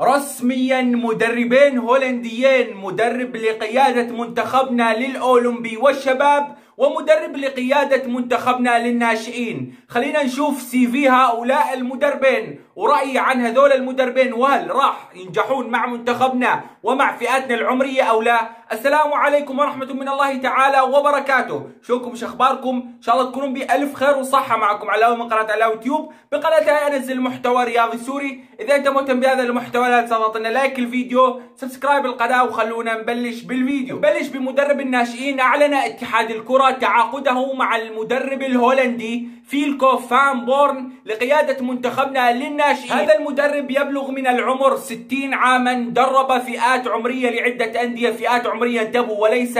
رسميا مدربين هولنديين مدرب لقيادة منتخبنا للأولمبي والشباب ومدرب لقيادة منتخبنا للناشئين. خلينا نشوف CV هؤلاء المدربين ورأيي عن هذول المدربين. وهل راح ينجحون مع منتخبنا ومع فئاتنا العمرية أو لا؟ السلام عليكم ورحمة من الله تعالى وبركاته. شلونكم شو أخباركم؟ إن شاء الله تكونون بألف خير وصحة معكم على من قناة على يوتيوب. بقناتي أنزل محتوى رياضي سوري. إذا أنت مهتم بهذا المحتوى لا تنسى لنا like الفيديو subscribe القناة وخلونا نبلش بالفيديو. نبلش بمدرب الناشئين أعلن اتحاد الكرة تعاقده مع المدرب الهولندي فيلكو فان بورن لقيادة منتخبنا للناشئين. هذا المدرب يبلغ من العمر 60 عاما درب فئات عمرية لعدة أندية فئات عمرية انتبهوا وليس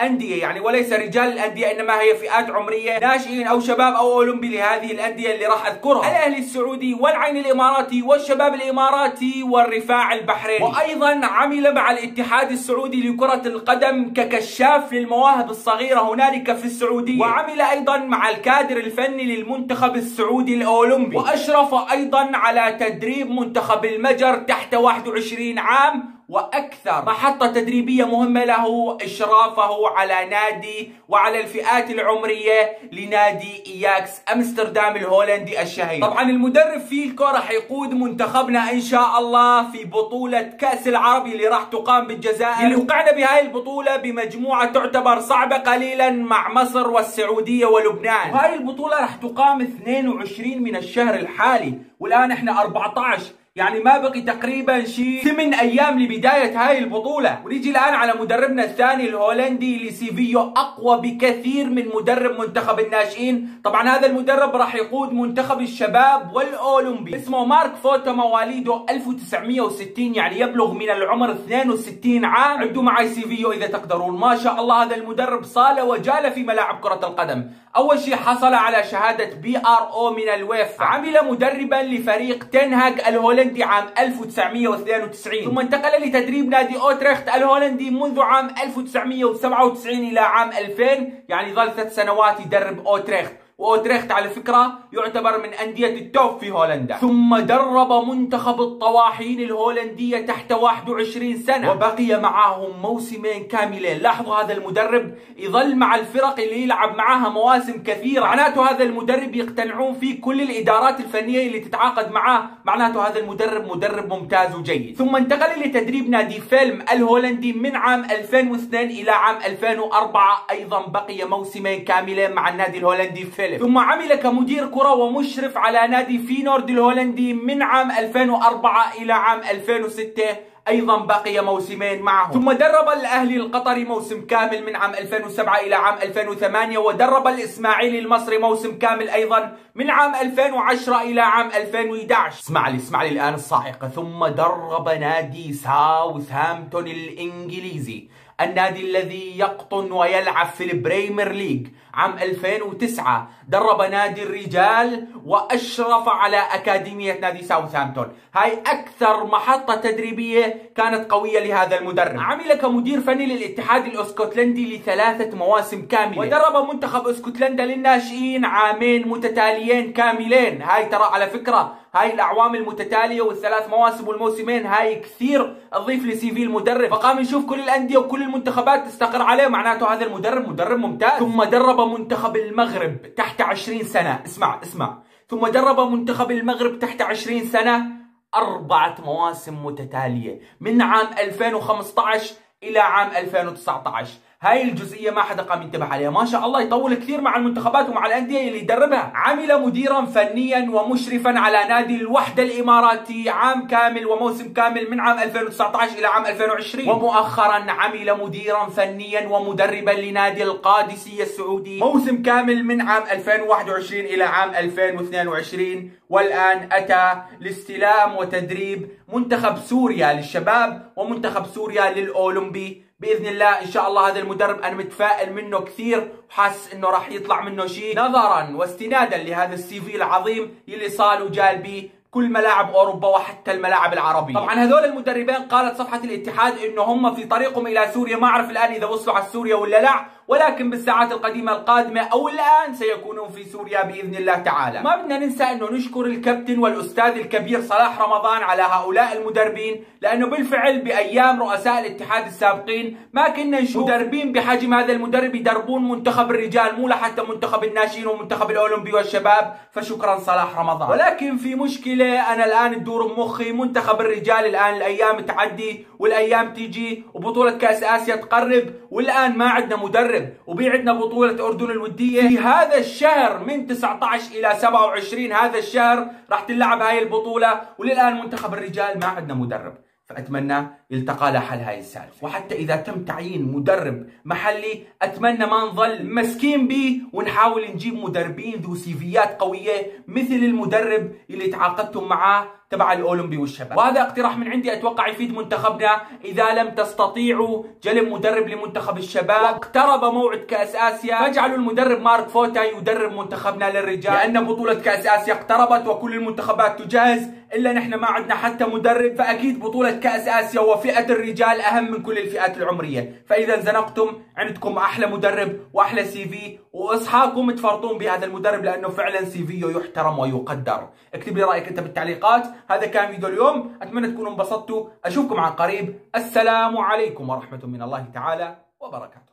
أندية يعني وليس رجال الأندية إنما هي فئات عمرية ناشئين أو شباب أو أولمبي لهذه الأندية اللي راح أذكرها. الأهلي السعودي والعين الإماراتي والشباب الإماراتي والرفاع البحريني. وأيضا عمل مع الاتحاد السعودي لكرة القدم ككشاف للمواهب الصغيرة هنالك في السعودية. وعمل أيضا مع الكادر الفني للمنتخب السعودي الأولمبي. وأشرف أيضا على تدريب منتخب المجر تحت 21 عام وأكثر. محطة تدريبية مهمة له إشرافه على نادي وعلى الفئات العمرية لنادي إياكس أمستردام الهولندي الشهير. طبعا المدرب فيلكو راح يقود منتخبنا إن شاء الله في بطولة كأس العربي اللي راح تقام بالجزائر. اللي وقعنا بهاي البطولة بمجموعة تعتبر صعبة قليلا مع مصر والسعودية ولبنان. وهاي البطولة راح تقام 22 من الشهر الحالي. والآن إحنا 14 يعني ما بقي تقريبا شيء ثمان أيام لبداية هاي البطولة. ونيجي الآن على مدربنا الثاني الهولندي اللي سيفيو أقوى بكثير من مدرب منتخب الناشئين. طبعا هذا المدرب راح يقود منتخب الشباب والأولمبي. اسمه مارك فوتا مواليده 1960 يعني يبلغ من العمر 62 عام. عدوا معي سيفيو إذا تقدرون. ما شاء الله هذا المدرب صال وجال في ملاعب كرة القدم. أول شيء حصل على شهادة Pro من اليويفا عمل مدربا لفريق تنهاج الهولندي عام 1992 ثم انتقل لتدريب نادي أوتريخت الهولندي منذ عام 1997 إلى عام 2000 يعني ظل ثلاث سنوات يدرب أوتريخت. واوتريخت على فكرة يعتبر من أندية ال top في هولندا. ثم درب منتخب الطواحين الهولندية تحت 21 سنة. وبقي معهم موسمين كاملين. لاحظوا هذا المدرب يظل مع الفرق اللي يلعب معها مواسم كثيرة. معناته هذا المدرب يقتنعون فيه كل الإدارات الفنية اللي تتعاقد معاه. معناته هذا المدرب مدرب ممتاز وجيد. ثم انتقل لتدريب نادي فيلم الهولندي من عام 2002 إلى عام 2004 أيضا بقي موسمين كاملين مع النادي الهولندي فيلم. مختلف ثم عمل كمدير كرة ومشرف على نادي فينورد الهولندي من عام 2004 إلى عام 2006 أيضا بقي موسمين معهم. ثم درب الأهلي القطري موسم كامل من عام 2007 إلى عام 2008 ودرب الإسماعيلي المصري موسم كامل أيضا من عام 2010 إلى عام 2011 اسمع لي اسمع لي الآن الصاعقه ثم درب نادي ساوثهامبتون الإنجليزي. النادي الذي يقطن ويلعب في ال Premier League عام 2009 درب نادي الرجال وأشرف على أكاديمية نادي ساوثهامبتون. هاي أكثر محطة تدريبية كانت قوية لهذا المدرب. عمل كمدير فني للاتحاد الأسكتلندي لثلاثة مواسم كاملة. ودرب منتخب أسكتلندا للناشئين عامين متتاليين كاملين. هاي ترى على فكرة هاي الأعوام المتتالية والثلاث مواسم والموسمين هاي كثير تضيف ل CV المدرب. فقام يشوف كل الأندية وكل المنتخبات تستقر عليه معناته هذا المدرب مدرب ممتاز. ثم درب منتخب المغرب تحت 20 سنة. اسمع اسمع. ثم درب منتخب المغرب تحت 20 سنة. أربعة مواسم متتالية. من عام 2015 إلى عام 2019 هاي الجزئية ما حدا قام ينتبه عليها. ما شاء الله يطول كثير مع المنتخبات ومع الأندية اللي يدربها. عمل مديرا فنيا ومشرفا على نادي الوحدة الإماراتي عام كامل وموسم كامل من عام 2019 إلى عام 2020 ومؤخرا عمل مديرا فنيا ومدربا لنادي القادسية السعودي. موسم كامل من عام 2021 إلى عام 2022 والآن أتى لاستلام وتدريب منتخب سوريا للشباب ومنتخب سوريا للأولمبي. بإذن الله إن شاء الله هذا المدرب أنا متفائل منه كثير وحاسس إنه راح يطلع منه شيء. نظرا واستنادا لهذا السي في العظيم اللي صار وجال به كل ملاعب أوروبا وحتى الملاعب العربية. طبعا هذول المدربين قالت صفحة الاتحاد إنه هم في طريقهم إلى سوريا ما أعرف الآن إذا وصلوا على سوريا ولا لا. ولكن بالساعات القديمة القادمة أو الآن سيكونون في سوريا بإذن الله تعالى. ما بدنا ننسى أنه نشكر الكابتن والأستاذ الكبير صلاح رمضان على هؤلاء المدربين لأنه بالفعل بأيام رؤساء الاتحاد السابقين ما كنا نشوف مدربين بحجم هذا المدرب يدربون منتخب الرجال مو لحتى منتخب الناشئين ومنتخب الأولمبي والشباب. فشكرا صلاح رمضان. ولكن في مشكلة أنا الآن تدور بمخي منتخب الرجال الآن الأيام تعدي والأيام تيجي وبطولة كأس آسيا تقرب والآن ما عندنا مدرب. وبي عندنا بطولة أردن الودية. في هذا الشهر من 19 إلى 27 هذا الشهر راح تلعب هاي البطولة. وللآن منتخب الرجال ما عندنا مدرب. فأتمنى يلتقى له حل هاي السالفة. وحتى إذا تم تعيين مدرب محلي أتمنى ما نظل مسكين به ونحاول نجيب مدربين ذو سيفيات قوية مثل المدرب اللي تعاقدتم معاه تبع الأولمبي والشباب. وهذا اقتراح من عندي أتوقع يفيد منتخبنا. إذا لم تستطيعوا جلب مدرب لمنتخب الشباب. واقترب موعد كأس آسيا. فاجعلوا المدرب مارك فوتا يدرب منتخبنا للرجال. لأن بطولة كأس آسيا اقتربت وكل المنتخبات تجهز إلا نحن ما عندنا حتى مدرب. فأكيد بطولة كأس آسيا وفئة الرجال أهم من كل الفئات العمرية. فإذا انزنقتم عندكم أحلى مدرب وأحلى CV واصحكم تفرطون بهذا المدرب لأنه فعلا CV ه يحترم ويقدر. اكتب لي رأيك أنت بالتعليقات. هذا كان فيديو اليوم. أتمنى تكونوا انبسطتوا. أشوفكم عن قريب. السلام عليكم ورحمة من الله تعالى وبركاته.